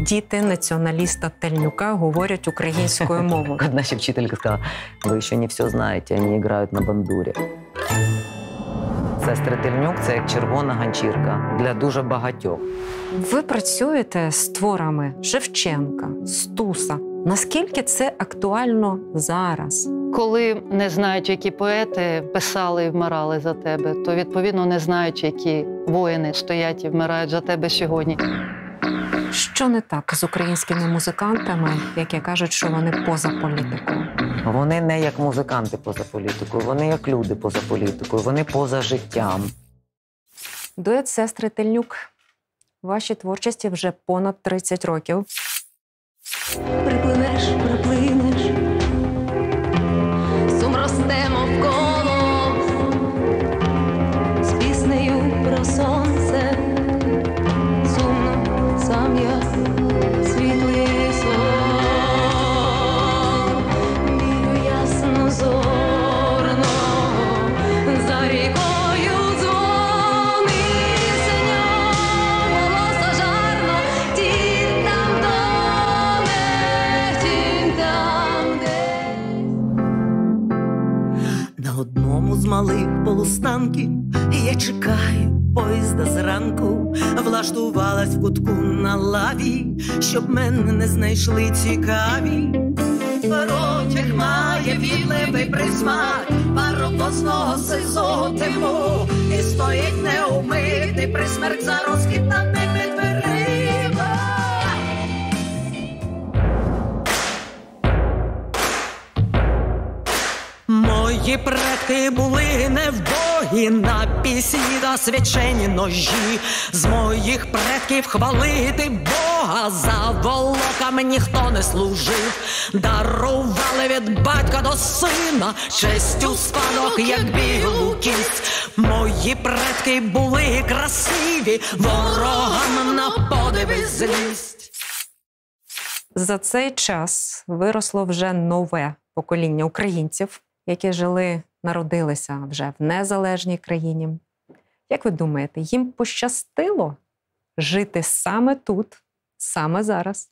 діти націоналіста Тельнюка говорять українською мовою. Одна ще вчителька сказала, ви ще не все знаєте, вони грають на бандурі. Сестри Тельнюк це як червона ганчірка для дуже багатьох. Ви працюєте з творами Шевченка, Стуса. Наскільки це актуально зараз? Коли не знають, які поети писали і вмирали за тебе, то відповідно не знають, які воїни стоять і вмирають за тебе сьогодні. Що не так з українськими музикантами, які кажуть, що вони поза політикою? Вони не як музиканти поза політикою, вони як люди поза політикою, вони поза життям. Дует сестри Тельнюк. Вашій творчості вже понад 30 років. Приплинеш, приплинеш, з малих полустанків я чекаю поїзда зранку, влаштувалась в кутку на лаві, щоб мене не знайшли цікаві. Протяг має відливий присмак паровозного сизотиму, і стоїть неумитий присмерк за розхитаними Мої предки були невбогі на пісні та свячені ножі. З моїх предків хвалити Бога за волоками ніхто не служив. Дарували від батька до сина честь у спадок, як білу кість. Мої предки були красиві, ворогам на подиви злість. За цей час виросло вже нове покоління українців, які жили, народилися вже в незалежній країні. Як ви думаєте, їм пощастило жити саме тут, саме зараз?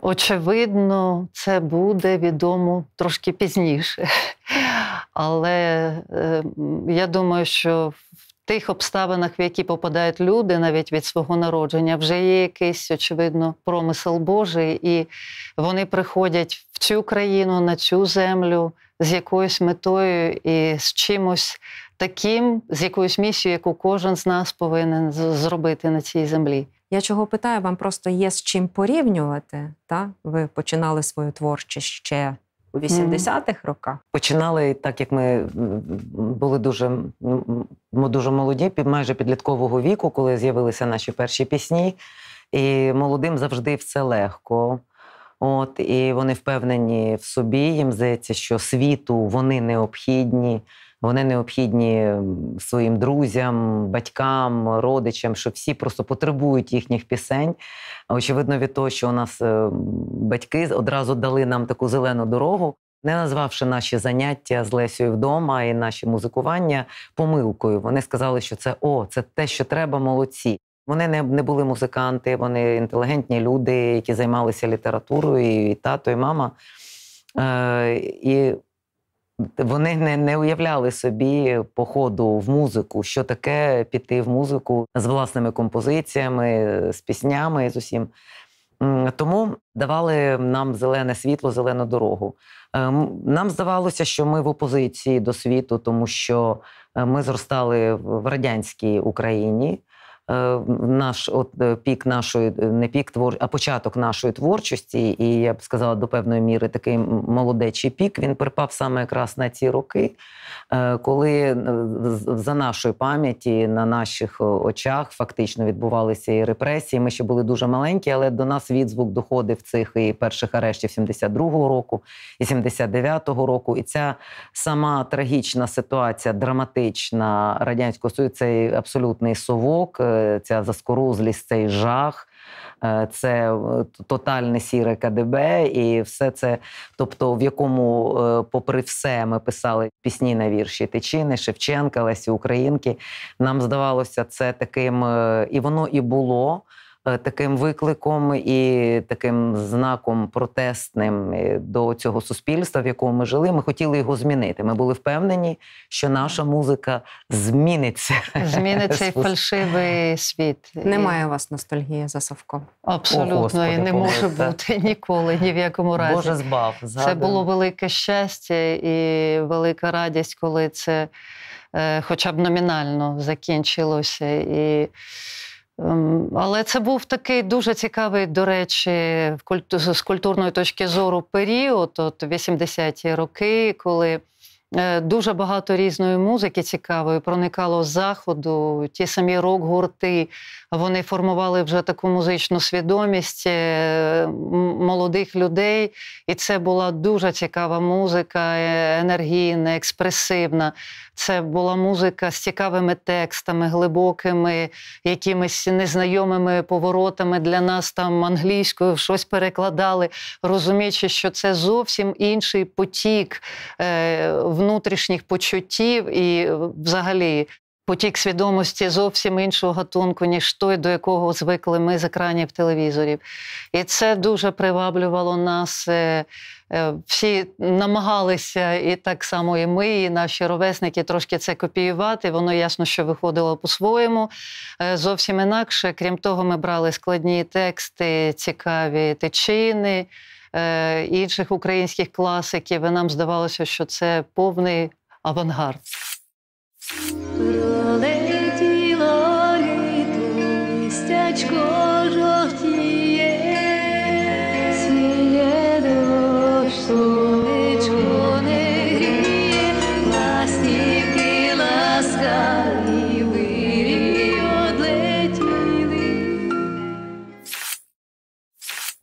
Очевидно, це буде відомо трошки пізніше. Але е, я думаю, що в тих обставинах, в які попадають люди, навіть від свого народження, вже є якийсь, очевидно, промисел Божий, і вони приходять в цю країну, на цю землю з якоюсь метою і з чимось таким, з якоюсь місією, яку кожен з нас повинен зробити на цій землі. Я чого питаю, вам просто є з чим порівнювати. Та? Ви починали свою творчість ще у 80-х роках. Починали так, як ми були дуже, дуже молоді, під майже підліткового віку, коли з'явилися наші перші пісні. І молодим завжди все легко. От, і вони впевнені в собі. Їм здається, що світу вони необхідні. Вони необхідні своїм друзям, батькам, родичам, що всі просто потребують їхніх пісень. Очевидно, від того, що у нас е, батьки одразу дали нам таку зелену дорогу, не назвавши наші заняття з Лесією вдома і наші музикування помилкою. Вони сказали, що це о, це те, що треба, молодці. Вони не, не були музиканти, вони інтелігентні люди, які займалися літературою, і тато, і мама. Е, і вони не, не уявляли собі походу в музику, що таке піти в музику з власними композиціями, з піснями, з усім. Тому давали нам зелене світло, зелену дорогу. Ем, Нам здавалося, що ми в опозиції до світу, тому що е, ми зростали в радянській Україні. Е, Наш от е, пік нашої е, не пік твор, а початок нашої творчості, і я б сказала до певної міри такий молодечий пік. Він припав саме якраз на ці роки, коли за нашої пам'яті на наших очах фактично відбувалися і репресії. Ми ще були дуже маленькі, але до нас відзвук доходив цих і перших арештів 72-го року, і 79-го року. І ця сама трагічна ситуація, драматична радянського союзу, цей абсолютний совок, ця заскорузлість, цей жах. е, Це е, тотальне сіре КДБ, і все це, тобто, в якому, е, попри все, ми писали пісні на вірші Тичини, Шевченка, Лесі Українки. Нам здавалося, це таким, е, і воно і було е, таким викликом і таким знаком протестним е, до цього суспільства, в якому ми жили. Ми хотіли його змінити. Ми були впевнені, що наша музика зміниться. Зміниться і фальшивий світ. І- Немає у вас ностальгії за Совком. Абсолютно, О, Господи, і не може бути ніколи, ні в якому разі. Боже збав. Це було велике щастя і велика радість, коли це е, хоча б номінально закінчилося. І, але це був такий дуже цікавий, до речі, з культурної точки зору період, от 80-ті роки, коли. е, Дуже багато різної музики цікавої проникало з заходу. Ті самі рок-гурти, вони формували вже таку музичну свідомість е, молодих людей. І це була дуже цікава музика, е, енергійна, експресивна. Це була музика з цікавими текстами, глибокими, якимись незнайомими поворотами для нас там англійською щось перекладали, розуміючи, що це зовсім інший потік е, внутрішніх почуттів і е, взагалі. Потік свідомості зовсім іншого гатунку, ніж той, до якого звикли ми з екранів телевізорів. І це дуже приваблювало нас. е, е, Всі намагалися, і так само і ми, і наші ровесники трошки це копіювати. Воно ясно, що виходило по-своєму. Е, Зовсім інакше. Крім того, ми брали складні тексти, цікаві течини інших українських класиків. І нам здавалося, що це повний авангард.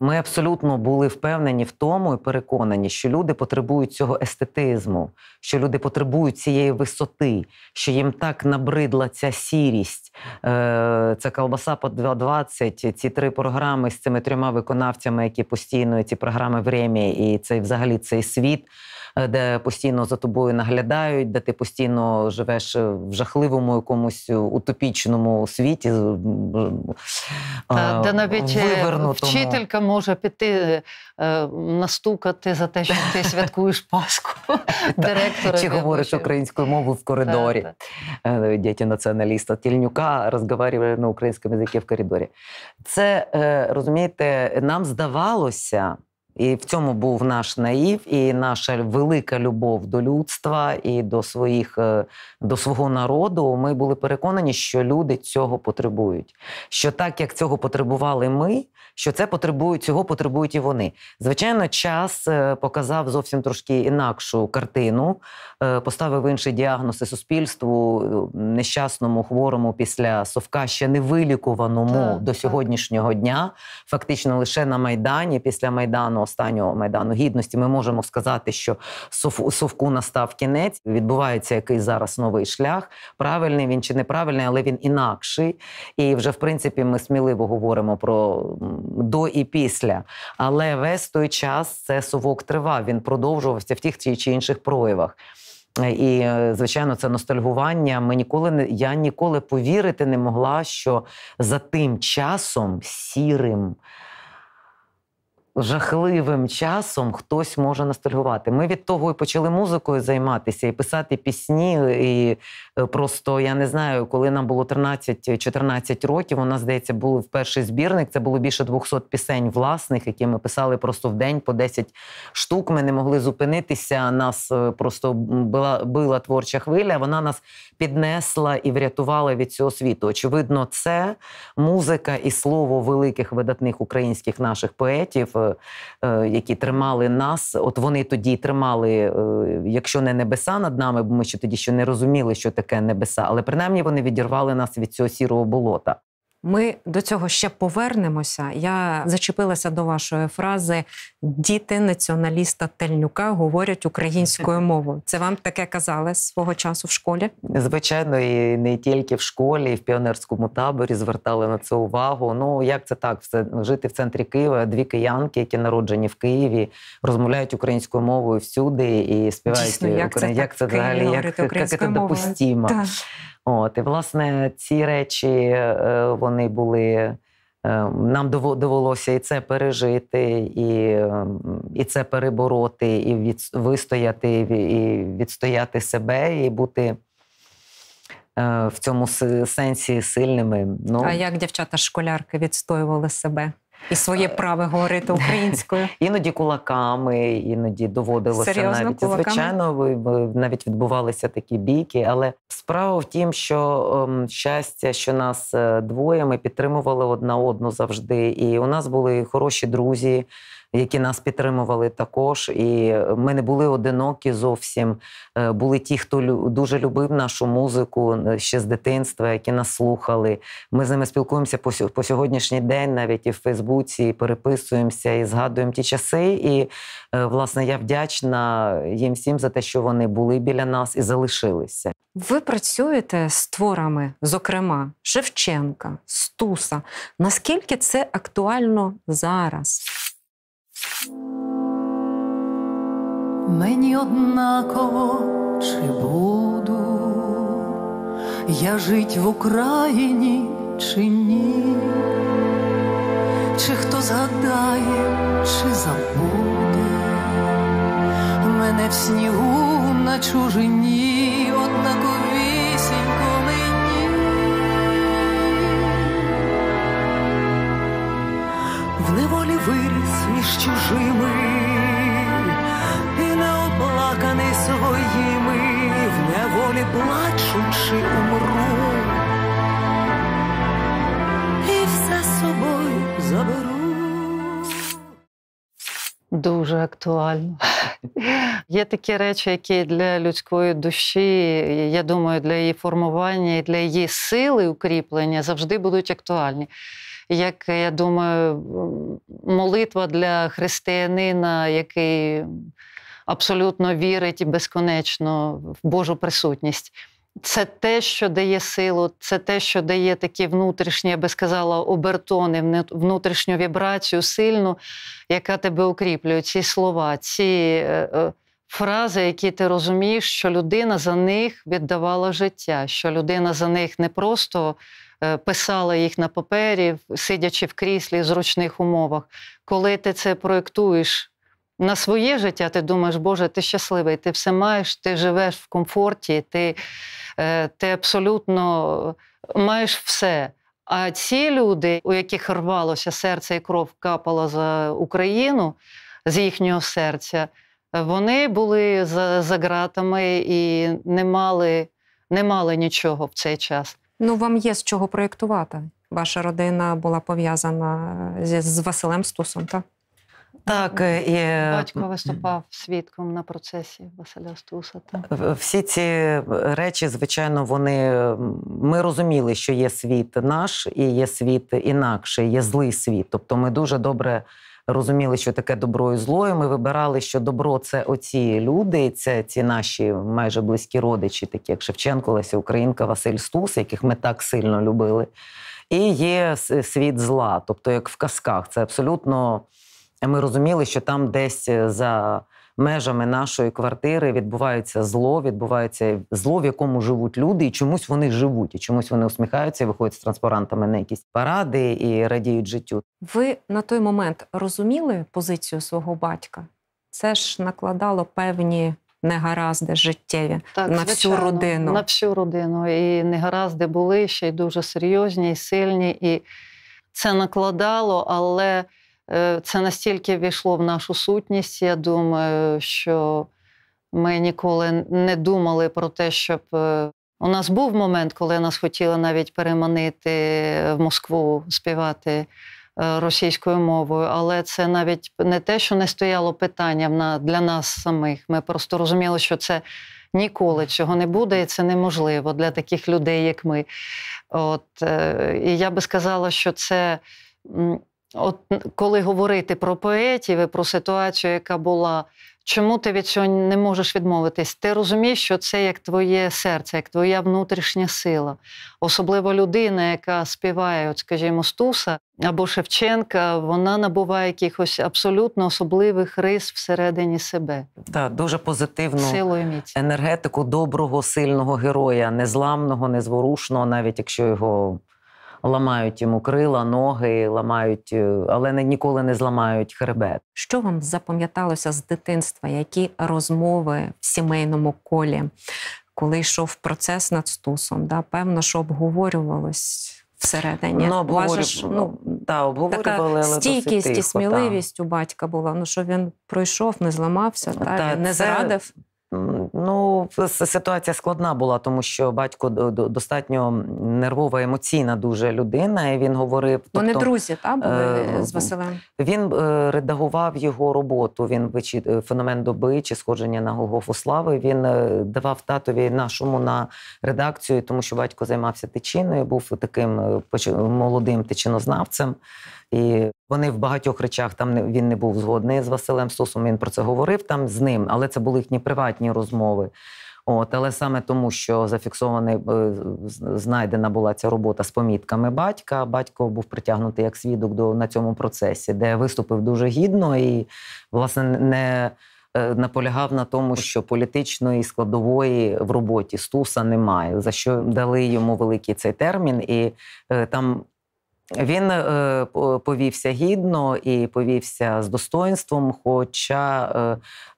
Ми абсолютно були впевнені в тому і переконані, що люди потребують цього естетизму, що люди потребують цієї висоти, що їм так набридла ця сірість. Е, Це колбаса по 2.20, ці три програми з цими трьома виконавцями, які постійно ці програми «Врем'я» і цей взагалі цей світ. Е, Де постійно за тобою наглядають, де ти постійно живеш в жахливому якомусь утопічному світі, Та, е, де навіть е, вивернутому. вчителька може піти настукати за те, що ти святкуєш Пасху. Директора Чи говориш українською мовою в коридорі? Дети націоналіста Тільнюка розмовляли на українському язикі в коридорі. Це, розумієте, нам здавалося, і в цьому був наш наїв, і наша велика любов до людства і до своїх е, до свого народу. Ми були переконані, що люди цього потребують. Що так як цього потребували ми, що це потребують, цього потребують і вони. Звичайно, час е, показав зовсім трошки інакшу картину, е, поставив інший діагноз і суспільству нещасному, хворому після совка, ще не вилікуваному Так, до так. сьогоднішнього дня. Фактично лише на майдані, після майдану, останнього майдану гідності, ми можемо сказати, що совку настав кінець. Відбувається якийсь зараз новий шлях. Правильний він чи неправильний, але він інакший. І вже в принципі ми сміливо говоримо про до і після. Але весь той час це совок тривав. Він продовжувався в тих чи інших проявах. І, е, звичайно, це ностальгування. Ми ніколи не я ніколи повірити не могла, що за тим часом сірим. Жахливим часом хтось може ностальгувати. Ми від того і почали музикою займатися і писати пісні. І е, просто я не знаю, коли нам було 13-14 років. У нас здається, був перший збірник. Це було більше 200 пісень власних, які ми писали просто в день по 10 штук. Ми не могли зупинитися. Нас е, просто била, била творча хвиля. Вона нас піднесла і врятувала від цього світу. Очевидно, це музика і слово великих видатних українських наших поетів, е, які тримали нас. От вони тоді тримали, е, якщо не небеса над нами, бо ми ще тоді ще не розуміли, що таке небеса, але принаймні вони відірвали нас від цього сірого болота. Ми до цього ще повернемося. Я зачепилася до вашої фрази Діти націоналіста Тельнюка говорять українською мовою. Це вам таке казали свого часу в школі? Звичайно, і не тільки в школі, і в піонерському таборі звертали на це увагу. Ну як це так? Все жити в центрі Києва, дві киянки, які народжені в Києві, розмовляють українською мовою всюди і співають Дійсно, як це україн- так як це взагалі, як, як це допустимо. Так. От, і власне ці речі е, вони були. Е, Нам довелося і це пережити, і, і це перебороти, і від, вистояти, і відстояти себе, і бути е, в цьому сенсі сильними. Ну, А як дівчата-школярки відстоювали себе і своє право говорити українською? Іноді кулаками, іноді доводилося Серйозно, навіть. кулаками? Звичайно, ви- ви- навіть відбувалися такі бійки. Але справа в тім, що ем, щастя, що нас е, двоє, ми підтримували одна одну завжди. І у нас були хороші друзі, які нас підтримували також. І ми не були одинокі зовсім. Е, Були ті, хто дуже любив нашу музику е, ще з дитинства, які нас слухали. Ми з ними спілкуємося по, сьогоднішній день, навіть і в Фейсбуці, і переписуємося, і згадуємо ті часи. І е, власне я вдячна їм всім за те, що вони були біля нас і залишилися. Ви працюєте з творами, зокрема Шевченка, Стуса. Наскільки це актуально зараз? Мені однаково, чи буду я жить в Україні чи ні, чи хто згадає, чи забуде? Мене в снігу на чужині, однаковісінько В неволі виріс між чужими і неоплаканий своїми, в неволі плачучи умру, і все собою заберу. Дуже актуально. Є такі речі, які для людської душі, я думаю, для її формування і для її сили укріплення завжди будуть актуальні. Як я думаю, молитва для християнина, який абсолютно вірить і безконечно в Божу присутність. Це те, що дає силу, це те, що дає такі внутрішні, я би сказала, обертони, внутрішню вібрацію сильну, яка тебе укріплює. Ці слова, ці е, е, фрази, які ти розумієш, що людина за них віддавала життя, що людина за них не просто писала їх на папері, сидячи в кріслі в зручних умовах. Коли ти це проєктуєш на своє життя, ти думаєш, Боже, ти щасливий, ти все маєш, ти живеш в комфорті, ти, е, ти абсолютно маєш все. А ці люди, у яких рвалося серце і кров капала за Україну з їхнього серця, вони були за, за ґратами і не мали, не мали нічого в цей час. Ну, вам є з чого проєктувати. Ваша родина була пов'язана зі, з Василем Стусом, так? Так, е, і е, Батько виступав свідком на процесі Василя Стуса. Так. Всі ці речі, звичайно, вони ми розуміли, що є світ наш і є світ інакший, є злий світ. Тобто, ми дуже добре розуміли, що таке добро і зло. і Ми вибирали, що добро це оці люди, це ці наші майже близькі родичі, такі як Шевченко, Леся Українка, Василь Стус, яких ми так сильно любили. І є світ зла, тобто як в казках. Це абсолютно ми розуміли, що там десь за межами нашої квартири відбувається зло, відбувається зло, в якому живуть люди, і чомусь вони живуть, і чомусь вони усміхаються, і виходять з транспарантами на якісь паради і радіють життю. Ви на той момент розуміли позицію свого батька? Це ж накладало певні негаразди життєві Так, на всю родину. На всю родину. І негаразди були ще й дуже серйозні, і сильні. І це накладало, але це настільки війшло в нашу сутність. Я думаю, що ми ніколи не думали про те, щоб. е, У нас був момент, коли нас хотіли навіть переманити в Москву співати е, російською мовою, але це навіть не те, що не стояло питанням для нас самих. Ми просто розуміли, що це ніколи цього не буде, і це неможливо для таких людей, як ми. От, е, і я би сказала, що це. От коли говорити про поетів і про ситуацію, яка була, чому ти від цього не можеш відмовитись? Ти розумієш, що це як твоє серце, як твоя внутрішня сила. Особливо людина, яка співає, от, скажімо, Стуса або Шевченка, вона набуває якихось абсолютно особливих рис всередині себе, Так, дуже позитивну міці. енергетику доброго, сильного героя, незламного, незворушного, навіть якщо його ламають йому крила, ноги, ламають, е, але не, ніколи не зламають хребет. Що вам запам'яталося з дитинства? Які розмови в сімейному колі, коли йшов процес над стусом? Да? Певно, що обговорювалось всередині. Ну, обговорю- ж, ну, та, обговорювали, але така стійкість і сміливість у батька була. Ну що він пройшов, не зламався, та, Та, він не це- зрадив. Ну, ситуація складна була, тому що батько до- до- достатньо нервова, емоційна дуже людина, і він говорив. Вони тобто, друзі, та, були е, з Василем. Він е, редагував його роботу. Він е, феномен доби чи сходження на Голгофу слави. Він давав татові нашому на редакцію, тому що батько займався тичиною, був таким молодим тичинознавцем. І вони в багатьох речах там він не був згодний з Василем Сусом. Він про це говорив там з ним, але це були їхні приватні розмови. От, але саме тому, що зафіксований е, знайдена була ця робота з помітками батька. Батько був притягнутий як свідок до на цьому процесі, де виступив дуже гідно і власне не. е, Наполягав на тому, що політичної складової в роботі Стуса немає, за що дали йому великий цей термін, і е, там він е, повівся гідно і повівся з достоинством. Хоча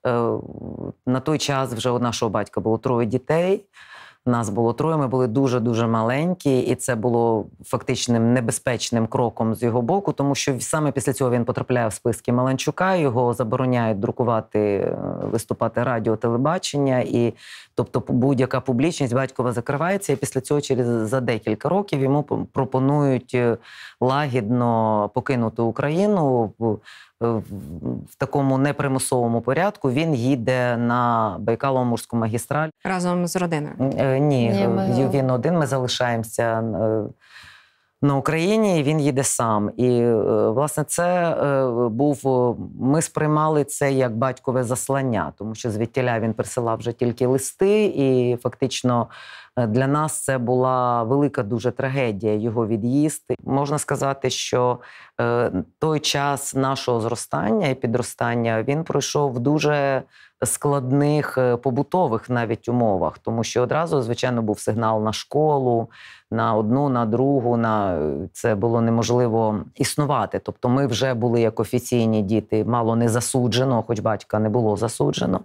е, е, на той час вже у нашого батька було троє дітей. Нас було троє, ми були дуже дуже маленькі, і це було фактичним небезпечним кроком з його боку, тому що саме після цього він потрапляє в списки Маланчука. Його забороняють друкувати, виступати радіо, телебачення, і тобто будь-яка публічність батькова закривається. І після цього, через за декілька років, йому пропонують е, лагідно покинути Україну в, в, в такому непримусовому порядку. Він їде на Байкало-Амурську магістраль. Разом з родиною. Е, Ні, Ні, ми- е, він один. Ми залишаємося е, на Україні, він їде сам. І е, власне це е, був. е, Ми сприймали це як батькове заслання, тому що звідтіля він присилав вже тільки листи, і фактично. Для нас це була велика дуже трагедія його від'їзд. Можна сказати, що той час нашого зростання і підростання він пройшов в дуже складних побутових навіть умовах, тому що одразу, звичайно, був сигнал на школу, на одну, на другу. На це було неможливо існувати. Тобто, ми вже були як офіційні діти, мало не засуджено, хоч батька не було засуджено.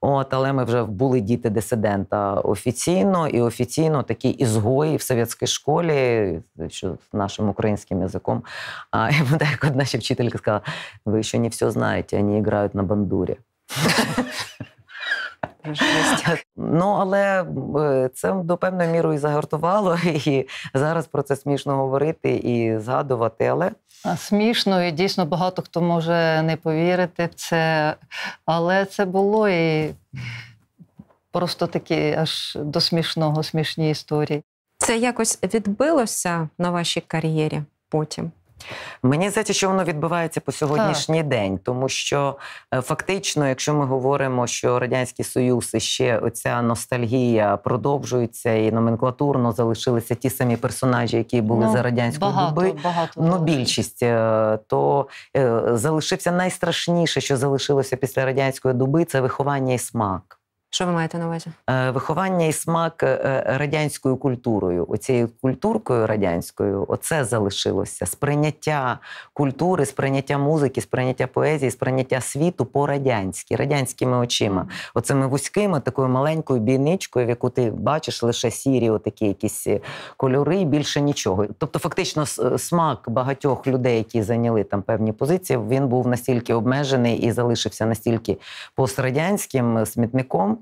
От, але ми вже були діти дисидента офіційно і офіційно такі ізгої в совєтській школі, що нашим українським язиком. А як одна ще вчителька сказала: ви ще не все знаєте, вони грають на бандурі. Ну, але е, це до певної міри і загартувало, і зараз про це смішно говорити і згадувати. Але Смішно, і дійсно багато хто може не повірити в це, але це було і просто такі аж до смішного, смішні історії. Це якось відбилося на вашій кар'єрі потім. Мені здається, що воно відбувається по сьогоднішній день, тому що е, фактично, якщо ми говоримо, що радянський союз і ще оця ностальгія продовжується, і номенклатурно залишилися ті самі персонажі, які були Ну, за радянської багато, доби. багато. Ну, більшість, е, то е, залишився найстрашніше, що залишилося після радянської доби, це виховання і смак. Що ви маєте на увазі? Е, Виховання і смак е, радянською культурою, оцією культуркою радянською, оце залишилося. Сприйняття культури, сприйняття музики, сприйняття поезії, сприйняття світу по-радянськи, радянськими очима. Оцими вузькими, такою маленькою бійничкою, в яку ти бачиш лише сірі, отакі якісь е, кольори, і більше нічого. Тобто, фактично, смак багатьох людей, які зайняли там певні позиції, він був настільки обмежений і залишився настільки пострадянським е, смітником.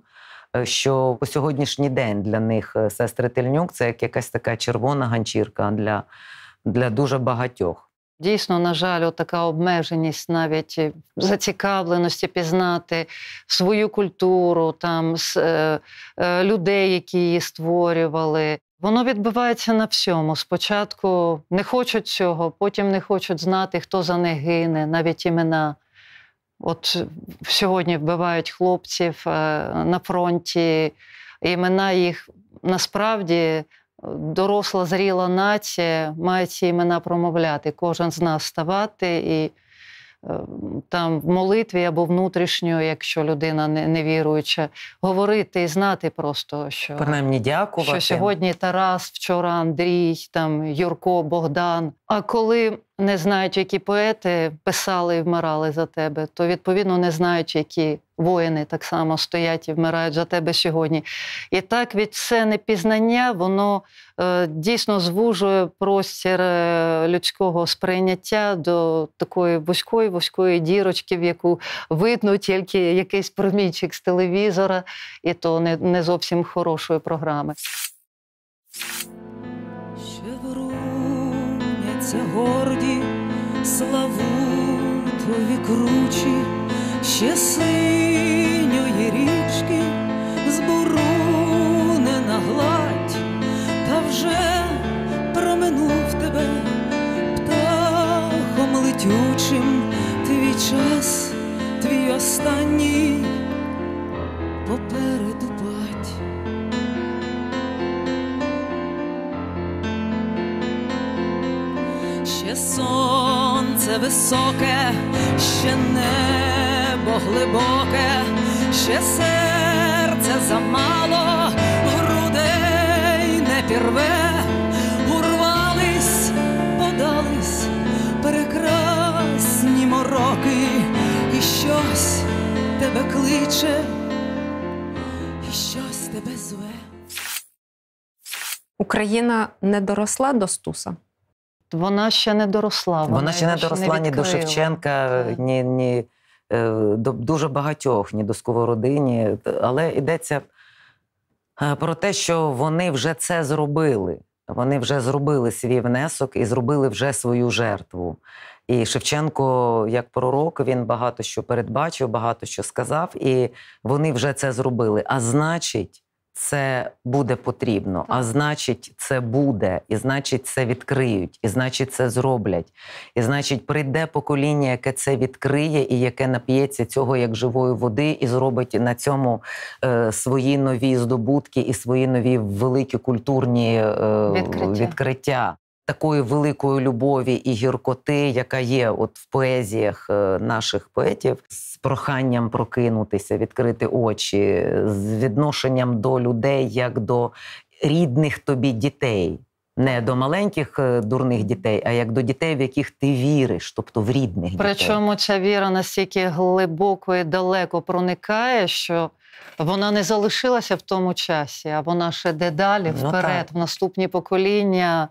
Е, Що по сьогоднішній день для них е, сестри Тельнюк це як якась така червона ганчірка для, для дуже багатьох. Дійсно, на жаль, така обмеженість навіть зацікавленості пізнати свою культуру, там е, людей, які її створювали. Воно відбувається на всьому. Спочатку не хочуть цього, потім не хочуть знати, хто за них гине, навіть імена. От е, сьогодні вбивають хлопців е, на фронті, імена їх насправді доросла зріла нація має ці імена промовляти. Кожен з нас ставати і там в молитві або внутрішньо, якщо людина не, не віруюча, говорити і знати просто, що Принаймні дякувати. що сьогодні Тарас, вчора Андрій, там Юрко, Богдан. А коли не знають, які поети писали і вмирали за тебе, то відповідно не знають, які воїни так само стоять і вмирають за тебе сьогодні. І так від це непізнання воно е, дійсно звужує простір е, людського сприйняття до такої вузької вузької дірочки, в яку видно тільки якийсь промінчик з телевізора, і то не, не зовсім хорошої програми. Ще горді славутові кручі, ще синьої річки збурунена гладь, та вже проминув тебе птахом летючим твій час, твій останній попереду Ще сонце високе, ще небо глибоке, ще серце замало, грудей не пірве, урвались, подались прекрасні мороки, і щось тебе кличе, і щось тебе зве. Україна не доросла до Стуса. Вона ще не доросла. Вона ще не доросла ні до. Шевченка, Так. ні, ні е, до дуже багатьох, ні до Сковородині. Але йдеться е, про те, що вони вже це зробили. Вони вже зробили свій внесок і зробили вже свою жертву. І Шевченко, як пророк, він багато що передбачив, багато що сказав, і вони вже це зробили. А значить, це буде потрібно, а значить, це буде, і значить, це відкриють, і значить, це зроблять. І значить, прийде покоління, яке це відкриє, і яке нап'ється цього як живої води, і зробить на цьому е, свої нові здобутки і свої нові великі культурні е, Відкриття. відкриття. Такої великої любові і гіркоти, яка є от в поезіях е, наших поетів, проханням прокинутися, відкрити очі, з відношенням до людей як до рідних тобі дітей. Не до маленьких е, дурних дітей, а як до дітей, в яких ти віриш, тобто в рідних дітей. Причому ця віра настільки глибоко і далеко проникає, що вона не залишилася в тому часі, а вона ще де далі, Ну, вперед, в наступні покоління,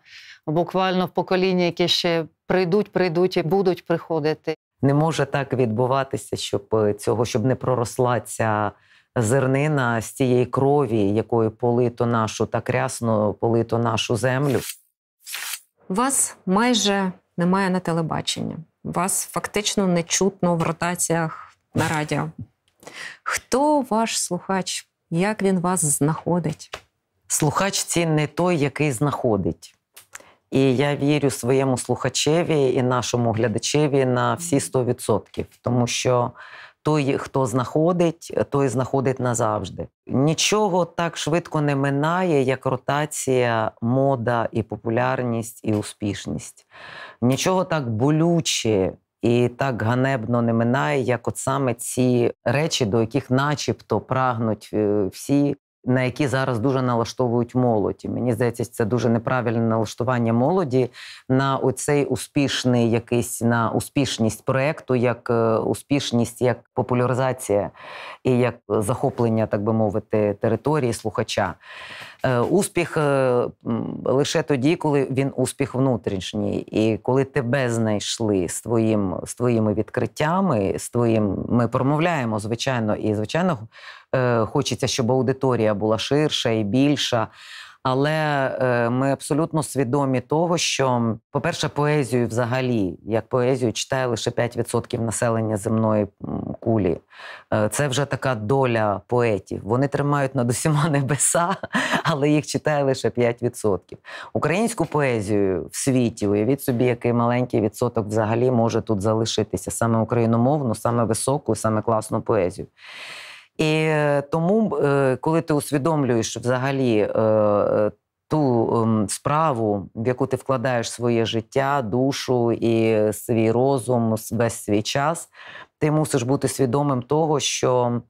буквально в покоління, які ще прийдуть, прийдуть і будуть приходити. Не може так відбуватися, щоб е, цього, щоб не проросла ця зернина з тієї крові, якою полито нашу так рясно полито нашу землю. Вас майже немає на телебаченні. Вас фактично не чутно в ротаціях на радіо. Хто ваш слухач? Як він вас знаходить? Слухач цінний той, який знаходить. І я вірю своєму слухачеві і нашому глядачеві на всі 100%. Тому що той, хто знаходить, той знаходить назавжди. Нічого так швидко не минає, як ротація, мода і популярність і успішність. Нічого так болюче і так ганебно не минає, як от саме ці речі, до яких начебто прагнуть е, всі на які зараз дуже налаштовують молодь. Мені здається, це дуже неправильне налаштування молоді на оцей успішний якийсь на успішність проекту, як е, успішність, як популяризація і як захоплення, так би мовити, території слухача. Е, Успіх е, лише тоді, коли він успіх внутрішній, і коли тебе знайшли з твоїм з твоїми відкриттями, з твоїм ми промовляємо, звичайно, і звичайно хочеться, щоб аудиторія була ширша і більша. Але е, ми абсолютно свідомі того, що, по-перше, поезію взагалі, як поезію, читає лише 5% населення земної кулі. Е, це вже така доля поетів. Вони тримають над усіма небеса, але їх читає лише 5%. Українську поезію в світі, уявіть собі, який маленький відсоток взагалі може тут залишитися саме україномовну, саме високу, саме класну поезію. І е, тому, е, коли ти усвідомлюєш взагалі е, ту ем, справу, в яку ти вкладаєш своє життя, душу і свій розум, весь свій час, ти мусиш бути свідомим того, що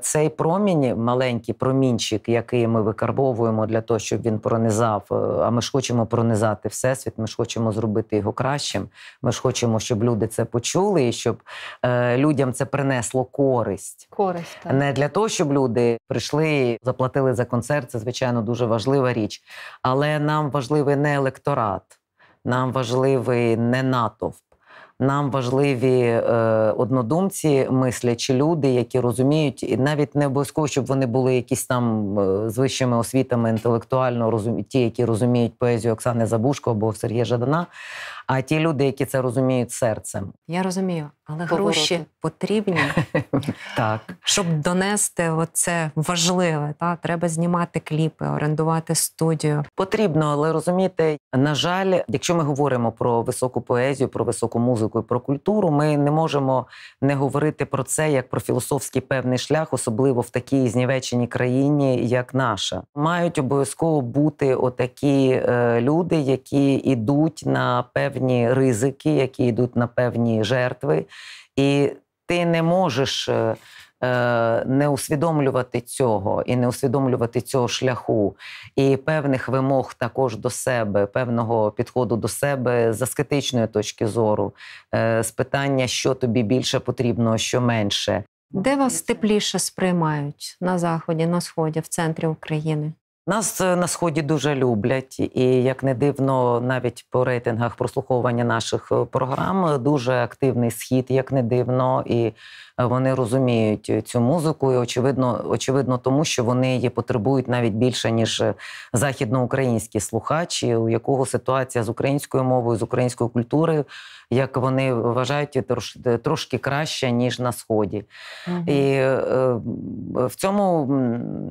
цей промінь, маленький промінчик, який ми викарбовуємо для того, щоб він пронизав. Е, а ми ж хочемо пронизати всесвіт. Ми ж хочемо зробити його кращим. Ми ж хочемо, щоб люди це почули, і щоб е, людям це принесло користь. Користь так. не для того, щоб люди прийшли, заплатили за концерт. Це звичайно дуже важлива річ, але нам важливий не електорат, нам важливий не натовп. Нам важливі е, однодумці, мислячі люди, які розуміють, і навіть не обов'язково, щоб вони були якісь там е, з вищими освітами інтелектуально розумі... ті, які розуміють поезію Оксани Забушко або Сергія Жадана а ті люди, які це розуміють серцем. Я розумію, але Повороти. гроші потрібні, Так. щоб донести оце важливе. Та? Треба знімати кліпи, орендувати студію. Потрібно, але розумієте, на жаль, якщо ми говоримо про високу поезію, про високу музику і про культуру, ми не можемо не говорити про це як про філософський певний шлях, особливо в такій знівеченій країні, як наша. Мають обов'язково бути отакі е, люди, які йдуть на певні ризики, які йдуть на певні жертви, і ти не можеш. е, е, Не усвідомлювати цього і не усвідомлювати цього шляху, і певних вимог також до себе, певного підходу до себе з аскетичної точки зору, е, з питання, що тобі більше потрібно, що менше. Де вас тепліше сприймають на заході, на сході, в центрі України? Нас е, на сході дуже люблять, і як не дивно, навіть по рейтингах прослуховування наших е, програм е, дуже активний схід, як не дивно, і вони розуміють цю музику. І очевидно, очевидно, тому що вони її потребують навіть більше ніж західноукраїнські слухачі, у якого ситуація з українською мовою, з українською культурою, як вони вважають трошки краще ніж на сході. Угу. І е, в цьому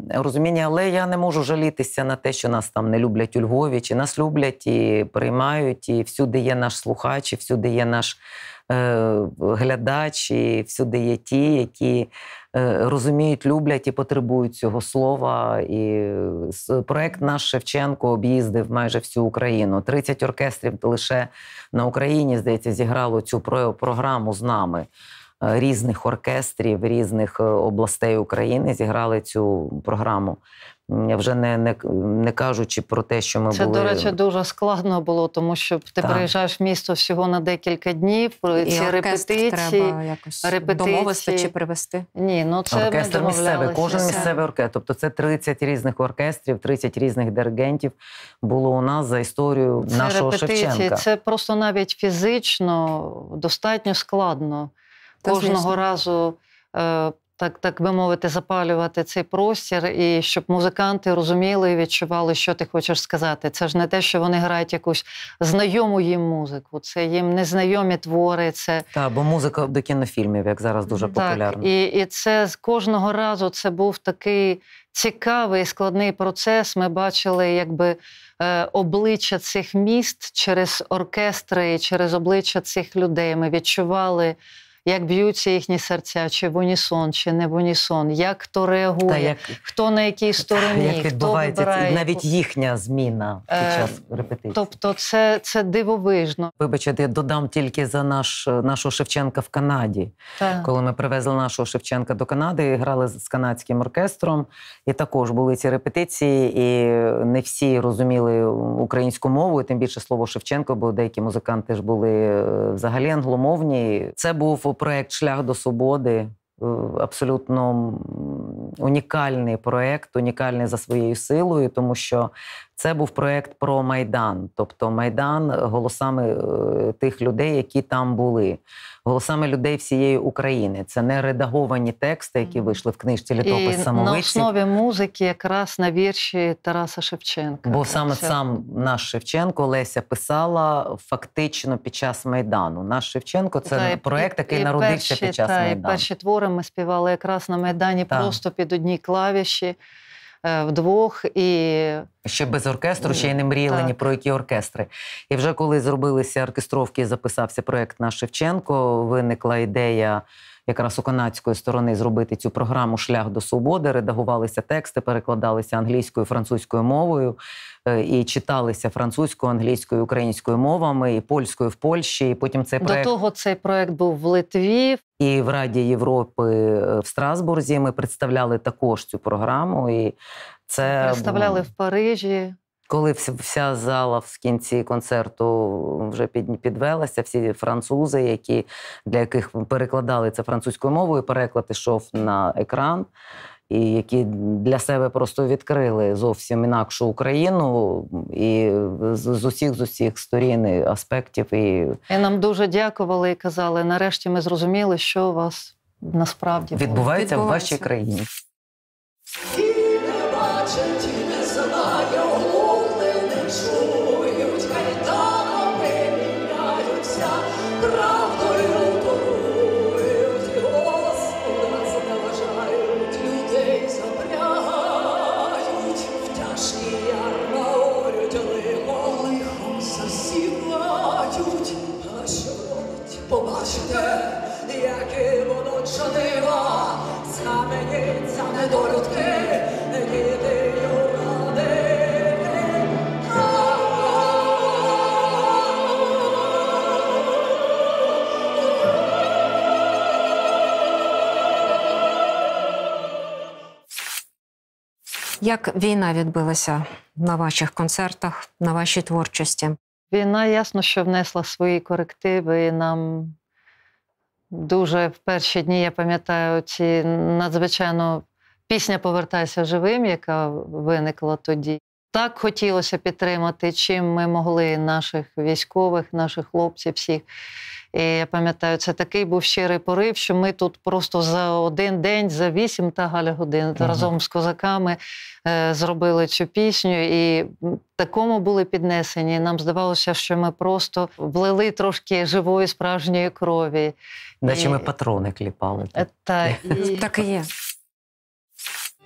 розумінні, але я не можу жалітися на те, що нас там не люблять у Львові, чи нас люблять і приймають, і всюди є наш слухач, і всюди є наш е, глядач, і всюди є ті, які розуміють, люблять і потребують цього слова. І проект наш Шевченко об'їздив майже всю Україну. 30 оркестрів лише на Україні, здається, зіграло цю про- програму з нами. Е, Різних оркестрів, різних е, областей України зіграли цю програму. Вже не, не, не кажучи про те, що ми Це, були до речі, дуже складно було, тому що ти Так. приїжджаєш в місто всього на декілька днів. І ці репетиції. треба якось репетиції. домовитися чи привезти. Ні, ну це оркестр ми місцевий, кожен місцевий оркестр. Тобто це 30 різних оркестрів, 30 різних диригентів було у нас за історію Це нашого репетиції, Шевченка. це просто навіть фізично достатньо складно. Та, Кожного звісно. разу, е, так, так би мовити, запалювати цей простір, і щоб музиканти розуміли і відчували, що ти хочеш сказати. Це ж не те, що вони грають якусь знайому їм музику, це їм незнайомі твори. Це Так, бо музика до кінофільмів, як зараз дуже популярна. Так, і, і це з кожного разу це був такий цікавий складний процес. Ми бачили, якби е, обличчя цих міст через оркестри, і через обличчя цих людей. Ми відчували. Як б'ються їхні серця, чи в унісон, чи не в унісон, як хто реагує, Та як, хто на якій стороні, як хто відбувається вибирає. навіть їхня зміна під Е, час репетиції. Тобто, це, це дивовижно. Вибачте, я додам тільки за наш, нашого Шевченка в Канаді. Так. Коли ми привезли нашого Шевченка до Канади, грали з канадським оркестром, і також були ці репетиції, і не всі розуміли українську мову, і тим більше слово Шевченко, бо деякі музиканти ж були е, взагалі англомовні. Це був проект Шлях до свободи. е, Абсолютно унікальний проект, унікальний за своєю силою, тому що це був проект про Майдан, тобто Майдан голосами е, тих людей, які там були, голосами людей всієї України. Це не редаговані тексти, які вийшли в книжці І літопис на основі музики якраз на вірші Тараса Шевченка. Бо саме Це- сам наш Шевченко Леся писала фактично під час майдану. Наш Шевченко це Та, і- проект, який і народився перші, під час та, і перші твори ми співали якраз на Майдані Так. просто під одні клавіші е, вдвох. І Ще без оркестру, ще й не мріяли Так. ні про які оркестри. І вже коли зробилися оркестровки записався проект наш Шевченко, виникла ідея якраз у канадської сторони зробити цю програму Шлях до свободи. Редагувалися тексти, перекладалися англійською, французькою мовою е, і читалися французькою, англійською, українською мовами, і польською в Польщі. І потім цей проект... До того цей проект був в Литві. І в Раді Європи е, в Страсбурзі ми представляли також цю програму. І це представляли в Парижі. Коли вся зала в кінці концерту вже підвелася, всі французи, які для яких перекладали це французькою мовою, переклад ішов на екран, і які для себе просто відкрили зовсім інакшу Україну і з усіх з усіх сторін і аспектів. І... і нам дуже дякували і казали. Нарешті ми зрозуміли, що у вас насправді відбувається, відбувається. в вашій країні. Як війна відбилася на ваших концертах, на вашій творчості? Війна ясно, що внесла свої корективи, і нам дуже в перші дні я пам'ятаю ці надзвичайно пісня Повертайся живим, яка виникла тоді. Так хотілося підтримати, чим ми могли наших військових, наших хлопців, всіх. І я пам'ятаю, це такий був щирий порив, що ми тут просто за один день, за вісім та галя годин ага. разом з козаками е, зробили цю пісню, і такому були піднесені. Нам здавалося, що ми просто влили трошки живої справжньої крові. Наче і... ми патрони кліпали. Так, та, і... так і є.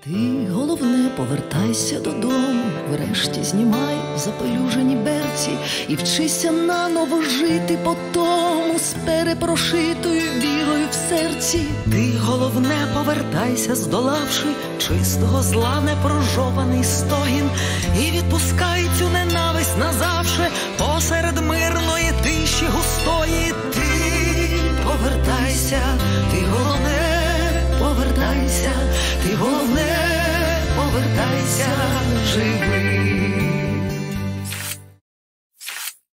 Ти головне, повертайся додому, врешті знімай запелюжені берці і вчися наново жити по тому з перепрошитою вірою в серці. Ти головне, повертайся, здолавши чистого зла, непрожований стогін, і відпускай цю ненависть назавше посеред мирної тиші густої. Ти повертайся, ти головне повертайся, ти головне, повертайся живий.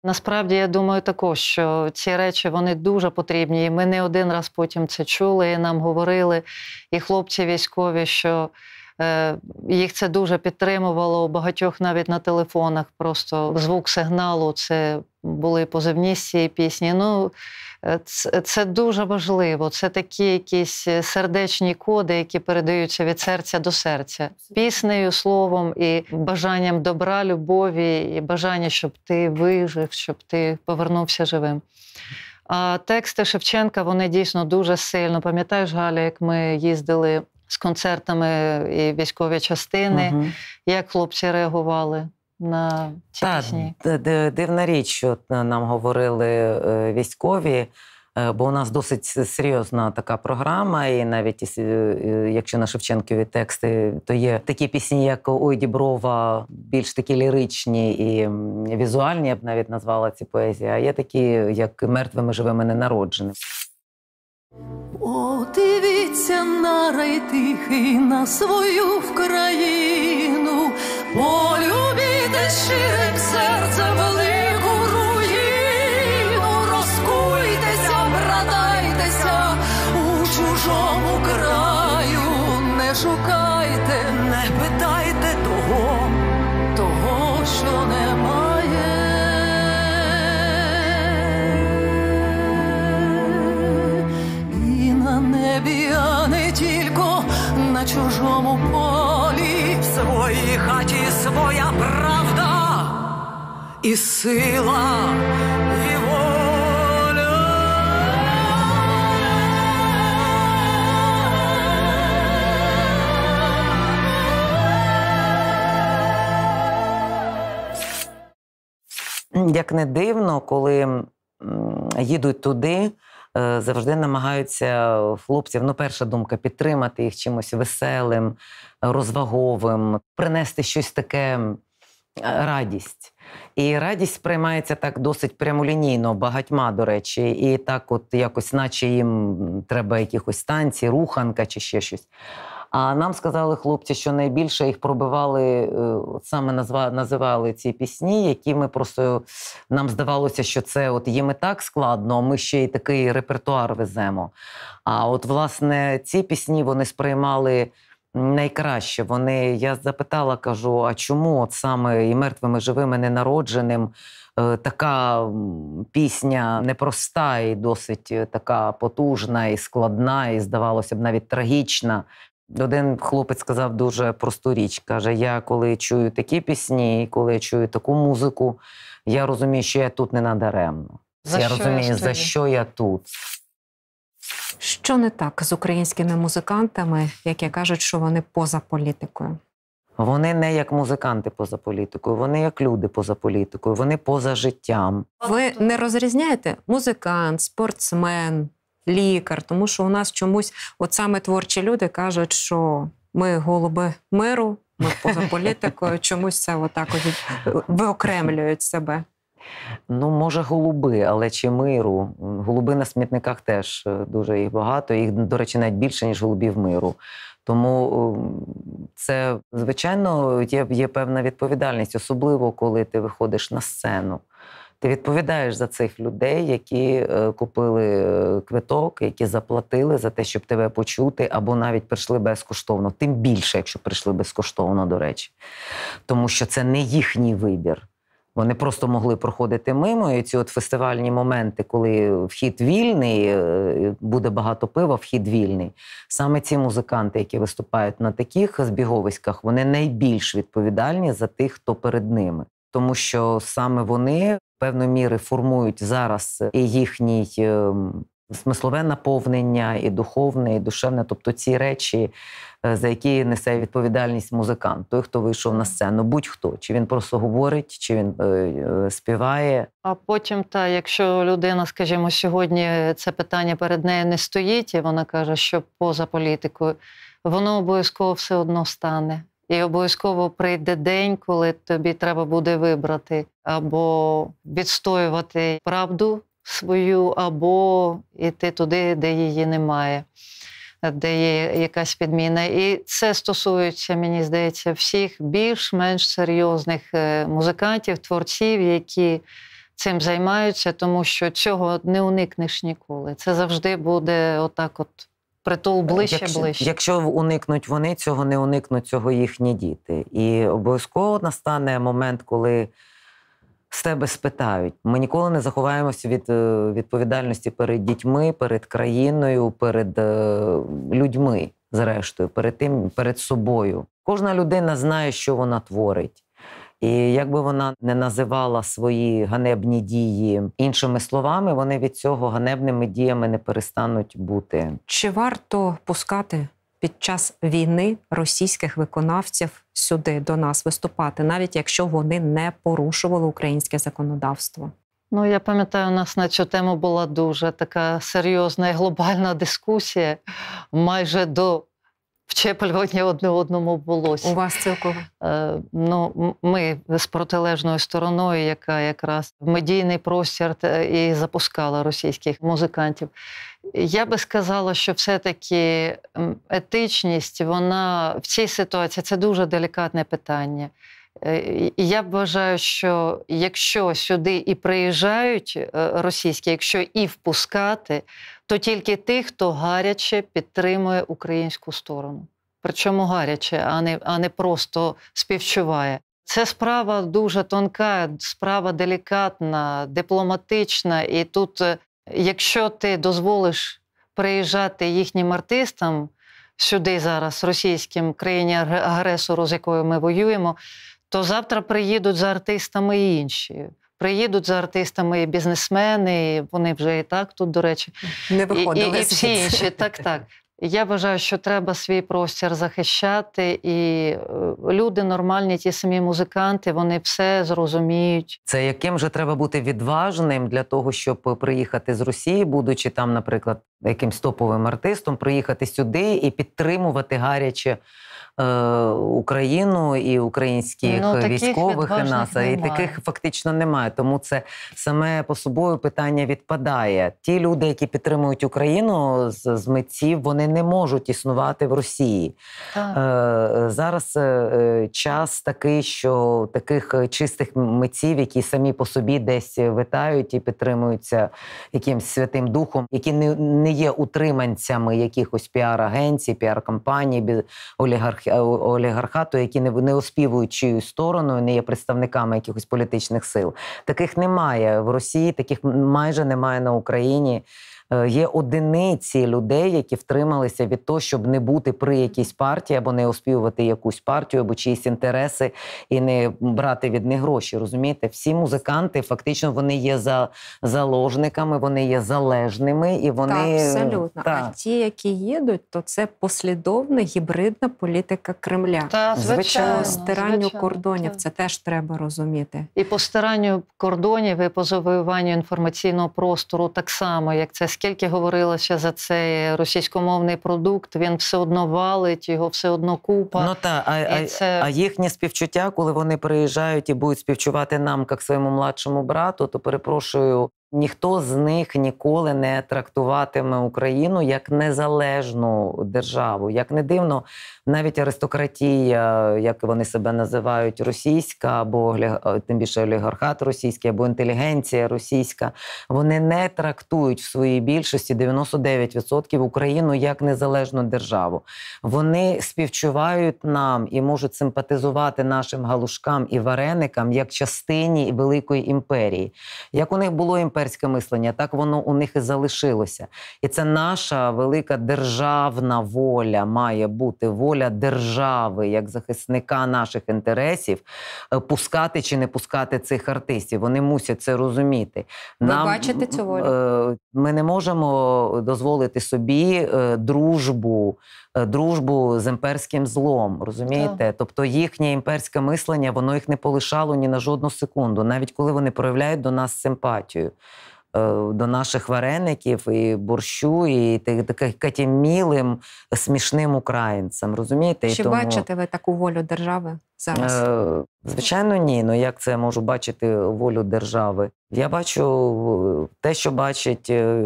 Насправді я думаю також, що ці речі вони дуже потрібні. І Ми не один раз потім це чули, і нам говорили, і хлопці військові, що е, їх це дуже підтримувало у багатьох навіть на телефонах. Просто звук сигналу це були позивні з цієї пісні. Ну, це, це дуже важливо. Це такі якісь е, сердечні коди, які передаються від серця до серця, піснею, словом і бажанням добра, любові, і бажання, щоб ти вижив, щоб ти повернувся живим. А тексти Шевченка вони дійсно дуже сильно. Пам'ятаєш, Галя, як ми їздили з концертами і військові частини, угу. як хлопці реагували? На ці так. Дивна річ, що нам говорили е, військові. Е, бо у нас досить серйозна така програма, і навіть е, якщо на Шевченкові тексти, то є такі пісні, як Ой Діброва, більш такі ліричні і візуальні, я б навіть назвала ці поезії, а є такі, як мертвими живими ненародженими. О, дивіться на рай тихий на свою Вкраїну, щирим серцем велику руїну, розкуйтеся, братайтеся у чужому краю, не шукайте, не питайте того, того, що немає. І на небі, а не тільки на чужому полі, своїй хаті своя правда і сила, і. Як не дивно, коли їдуть туди е, завжди намагаються хлопців, ну, перша думка, підтримати їх чимось веселим, розваговим, принести щось таке е, радість. І радість сприймається так досить прямолінійно, багатьма, до речі, і так, от якось, наче їм треба якихось станцій, руханка чи ще щось. А нам сказали хлопці, що найбільше їх пробивали, е, саме назва, називали ці пісні, які ми просто нам здавалося, що це от їм і так складно, а ми ще й такий репертуар веземо. А от, власне, ці пісні вони сприймали найкраще. Вони я запитала, кажу: а чому от саме і мертвими, і живими, ненародженим? е, Така пісня непроста і досить е, така потужна і складна, і здавалося б, навіть трагічна. Один хлопець сказав дуже просту річ. Каже: я коли чую такі пісні, коли я чую таку музику, я розумію, що я тут не надаремно. Я розумію, за що я тут. Що не так з українськими музикантами, які кажуть, що вони поза політикою? Вони не як музиканти поза політикою, вони як люди поза політикою, вони поза життям. Ви не розрізняєте музикант, спортсмен, лікар, тому що у нас чомусь, от саме творчі люди кажуть, що ми голуби миру, ми поза політикою, чомусь це отак от виокремлюють себе. Ну, може, голуби, але чи миру. Голуби на смітниках теж е, дуже їх багато. Їх, до речі, навіть більше, ніж голубів миру. Тому це, звичайно, є, є певна відповідальність, особливо коли ти виходиш на сцену. Ти відповідаєш за цих людей, які е, купили е, квиток, які заплатили за те, щоб тебе почути, або навіть прийшли безкоштовно. Тим більше, якщо прийшли безкоштовно, до речі. Тому що це не їхній вибір. Вони просто могли проходити мимо. І ці от фестивальні моменти, коли вхід вільний, е, буде багато пива, вхід вільний. Саме ці музиканти, які виступають на таких збіговиськах, вони найбільш відповідальні за тих, хто перед ними. Тому що саме вони певної міри формують зараз і їхній ем, смислове наповнення, і духовне, і душевне, тобто ці речі, е, за які несе відповідальність музикант, той, хто вийшов на сцену, будь-хто, чи він просто говорить, чи він е, е, співає. А потім, та, якщо людина, скажімо, сьогодні це питання перед нею не стоїть, і вона каже, що поза політикою, воно обов'язково все одно стане. І обов'язково прийде день, коли тобі треба буде вибрати або відстоювати правду свою, або йти туди, де її немає, де є якась підміна. І це стосується, мені здається, всіх більш-менш серйозних е, музикантів, творців, які цим займаються, тому що цього не уникнеш ніколи. Це завжди буде отак, от притул ближче, якщо, ближче. Якщо уникнуть вони, цього не уникнуть цього їхні діти. І обов'язково настане момент, коли з тебе спитають. Ми ніколи не заховаємося від е, відповідальності перед дітьми, перед країною, перед е, людьми, зрештою, перед тим, перед собою. Кожна людина знає, що вона творить. І якби вона не називала свої ганебні дії іншими словами, вони від цього ганебними діями не перестануть бути. Чи варто пускати під час війни російських виконавців сюди до нас виступати, навіть якщо вони не порушували українське законодавство? Ну, я пам'ятаю, у нас на цю тему була дуже така серйозна і глобальна дискусія майже до вчеплювання одне одному в волосся. У вас цілком Е, ну, ми з протилежною стороною, яка якраз в медійний простір і запускала російських музикантів. Я би сказала, що все-таки етичність, вона в цій ситуації це дуже делікатне питання. Е, І я вважаю, що якщо сюди і приїжджають е, російські, якщо і впускати, то тільки тих, хто гаряче підтримує українську сторону. Причому гаряче, а не, а не просто співчуває. Це справа дуже тонка, справа делікатна, дипломатична. І тут, е, якщо ти дозволиш приїжджати їхнім артистам сюди зараз, російським країні агресору, з якою ми воюємо, то завтра приїдуть за артистами і інші. Приїдуть за артистами і бізнесмени, і вони вже і так тут, до речі, не виходили. і, і всі інші. Так, так. Я вважаю, що треба свій простір захищати, і е, люди нормальні, ті самі музиканти, вони все зрозуміють. Це яким же треба бути відважним для того, щоб приїхати з Росії, будучи там, наприклад, якимсь топовим артистом, приїхати сюди і підтримувати гаряче. Е, Україну і українських Ну, військових і нас і таких фактично немає. Тому це саме по собою питання відпадає. Ті люди, які підтримують Україну з, з митців, вони не можуть існувати в Росії. Так. Е, Зараз е, час такий, що таких чистих митців, які самі по собі десь витають і підтримуються якимсь святим духом, які не, не є утриманцями якихось піар-агенцій, піар-компаній, бі- олігарх, е, олігархату, які не, не оспівують чию сторону, не є представниками якихось політичних сил. Таких немає в Росії, таких майже немає на Україні. Е, Є одиниці людей, які втрималися від того, щоб не бути при якійсь партії або не оспівувати якусь партію або чиїсь інтереси і не брати від них гроші. Розумієте, всі музиканти фактично вони є за заложниками, вони є залежними і вони Так, абсолютно. А ті, які їдуть, то це послідовна гібридна політика Кремля. Та, звичайно, звичайно, По стиранню звичайно, кордонів так. це теж треба розуміти. І по стиранню кордонів і по завоюванню інформаційного простору так само, як це скільки говорилося за цей російськомовний продукт, він все одно валить, його все одно купа. Ну та а, І а, це- а їхнє співчуття, коли вони приїжджають і будуть співчувати нам, як своєму младшому брату, то перепрошую. Ніхто з них ніколи не трактуватиме Україну як незалежну державу. Як не дивно, навіть аристократія, як вони себе називають, російська, або оля- тим більше олігархат російський, або інтелігенція російська, вони не трактують в своїй більшості 99% Україну як незалежну державу. Вони співчувають нам і можуть симпатизувати нашим галушкам і вареникам як частині великої імперії. Як у них було імперське мислення, так воно у них і залишилося. І це наша велика державна воля має бути воля держави як захисника наших інтересів, е, пускати чи не пускати цих артистів. Вони мусять це розуміти. Ви бачите цю волю? е, Ми не можемо дозволити собі е, дружбу. Е, Дружбу з імперським злом, розумієте? Тобто їхнє імперське мислення, воно їх не полишало ні на жодну секунду, навіть коли вони проявляють до нас симпатію. е, До наших вареників і борщу, і та- таким таким мілим, смішним українцям. Розумієте? Чи і тому... бачите ви таку волю держави зараз? Е, Звичайно, ні. Ну як це я можу бачити волю держави? Я бачу е, те, що бачать е,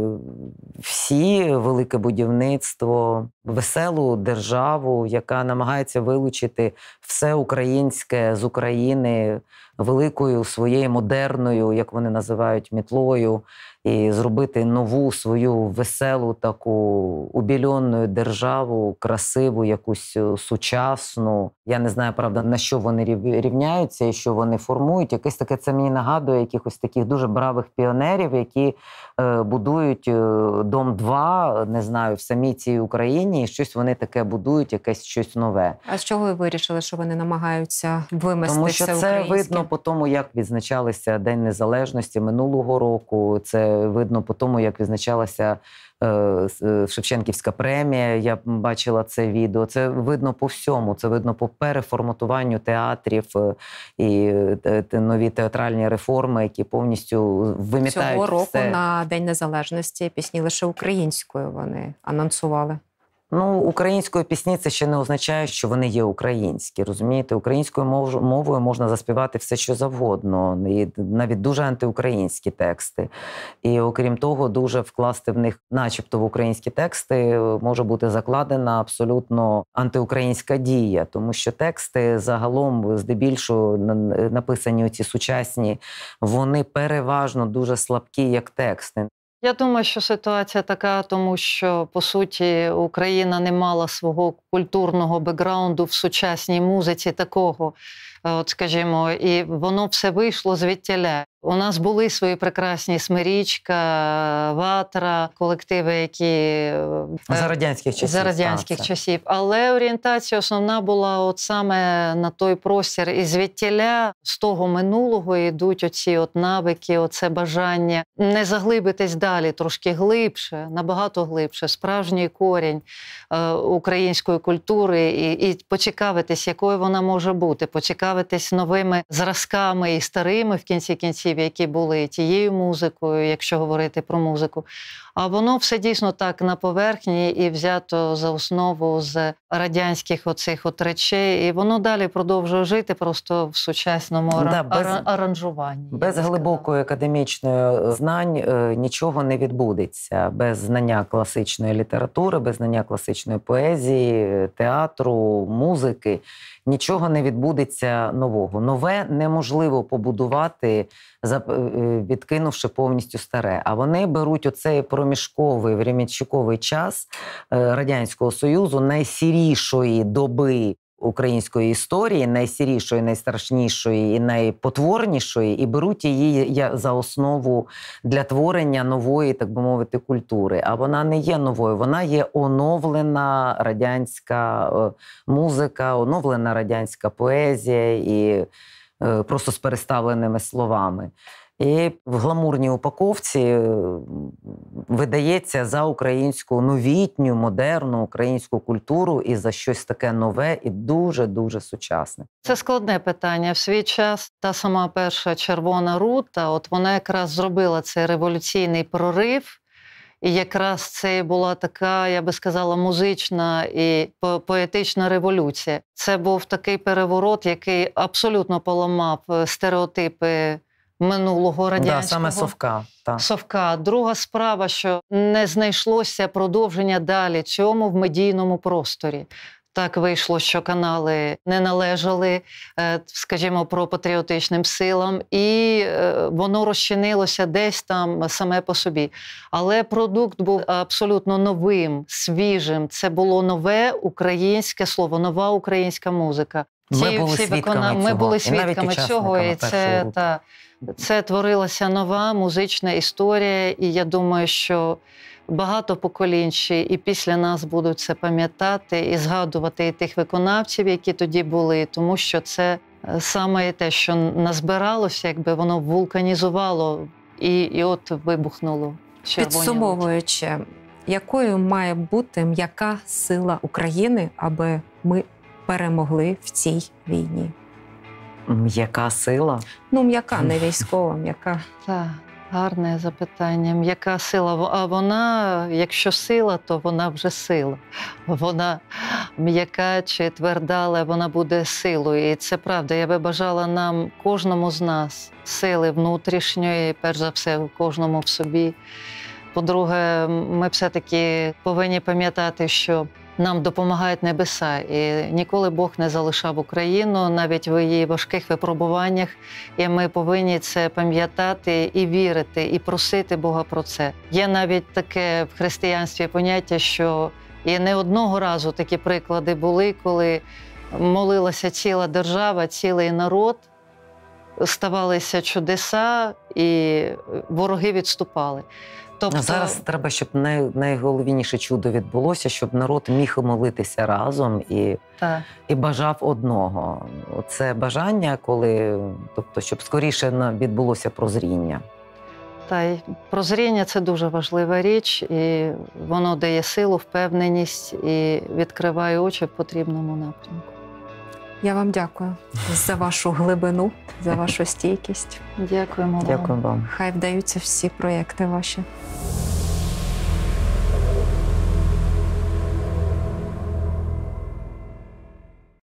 всі велике будівництво, веселу державу, яка намагається вилучити все українське з України великою своєю модерною, як вони називають, мітлою, і зробити нову свою веселу таку убільонну державу, красиву, якусь е, сучасну. Я не знаю, правда, на що вони рівняються і що вони формують. Якесь таке це мені нагадує якихось таких дуже бравих піонерів, які будують е, дом 2 не знаю, в самій цій Україні, і щось вони таке будують, якесь щось нове. А з чого ви вирішили, що вони намагаються вимести Тому що все це видно по тому, як відзначалися День Незалежності минулого року. Це видно по тому, як відзначалася е, е, Шевченківська премія. Я бачила це відео. Це видно по всьому. Це видно по переформатуванню театрів е, і е, нові театральні реформи, які повністю вимітають Цього року все. на День Незалежності пісні лише українською вони анонсували. Ну, українською пісні це ще не означає, що вони є українські. Розумієте, українською мов- мовою можна заспівати все, що завгодно, і навіть дуже антиукраїнські тексти. І окрім того, дуже вкласти в них, начебто, в українські тексти, може бути закладена абсолютно антиукраїнська дія, тому що тексти загалом, здебільшого, на- написані оці сучасні, вони переважно дуже слабкі, як тексти. Я думаю, що ситуація така, тому що по суті Україна не мала свого культурного бекграунду в сучасній музиці такого. От, скажімо, і воно все вийшло звідтіля. У нас були свої прекрасні смирічка, ватра, колективи, які е, За радянських часів. за радянських це. часів. Але орієнтація основна була от саме на той простір. І звідтіля з того минулого йдуть оці от навики, оце бажання не заглибитись далі, трошки глибше, набагато глибше, справжній корінь е, української культури, і, і поцікавитись, якою вона може бути, поцікавитись новими зразками і старими в кінці кінці кінців, які були тією музикою, якщо говорити про музику. А воно все дійсно так на поверхні і взято за основу з радянських оцих от речей, і воно далі продовжує жити просто в сучасному Да, без- аранжуванні. Без глибокої академічної знань е, нічого не відбудеться. Без знання класичної літератури, без знання класичної поезії, театру, музики нічого не відбудеться нового. Нове неможливо побудувати, зап- е, відкинувши повністю старе. А вони беруть оцей проміжковий временщиковий час е, Радянського Союзу, найсірішої доби української історії, найсірішої, найстрашнішої і найпотворнішої, і беруть її за основу для творення нової, так би мовити, культури. А вона не є новою, вона є оновлена радянська е, музика, оновлена радянська поезія і е, просто з переставленими словами. І в гламурній упаковці е, видається за українську новітню, модерну українську культуру і за щось таке нове і дуже дуже сучасне. Це складне питання. В свій час та сама перша червона рута, от вона якраз зробила цей революційний прорив. І якраз це була така, я би сказала, музична і по- поетична революція. Це був такий переворот, який абсолютно поламав е, стереотипи минулого радянського. Да, саме совка. Так. Совка. Друга справа, що не знайшлося продовження далі цьому в медійному просторі. Так вийшло, що канали не належали, е, скажімо, про патріотичним силам, і е, воно розчинилося десь там саме по собі. Але продукт був абсолютно новим, свіжим. Це було нове українське слово, нова українська музика. Ми Ті були всі свідками викона- Ми цього, були і навіть свідками цього, і це та це творилася нова музична історія, і я думаю, що багато поколінь ще і після нас будуть це пам'ятати і згадувати і тих виконавців, які тоді були, тому що це е, саме те, що назбиралося, якби воно вулканізувало і, і от вибухнуло. Підсумовуючи, якою має бути м'яка сила України, аби ми перемогли в цій війні? М'яка сила. Ну, м'яка, не військова, м'яка. Так, гарне запитання. М'яка сила? А вона, якщо сила, то вона вже сила. Вона м'яка чи тверда, але вона буде силою. І це правда. Я би бажала нам, кожному з нас, сили внутрішньої, перш за все, в кожному в собі. По-друге, ми все-таки повинні пам'ятати, що нам допомагають небеса, і ніколи Бог не залишав Україну навіть в її важких випробуваннях. І ми повинні це пам'ятати і вірити, і просити Бога про це. Є навіть таке в християнстві поняття, що і не одного разу такі приклади були, коли молилася ціла держава, цілий народ, ставалися чудеса, і вороги відступали. Тобто, Зараз треба, щоб най, найголовніше чудо відбулося, щоб народ міг молитися разом і, так. і бажав одного. Це бажання, коли, тобто, щоб скоріше відбулося прозріння. Та й прозріння це дуже важлива річ, і воно дає силу, впевненість і відкриває очі в потрібному напрямку. Я вам дякую за вашу глибину, за вашу стійкість. Дякуємо вам. Дякую вам. Хай вдаються всі проекти ваші.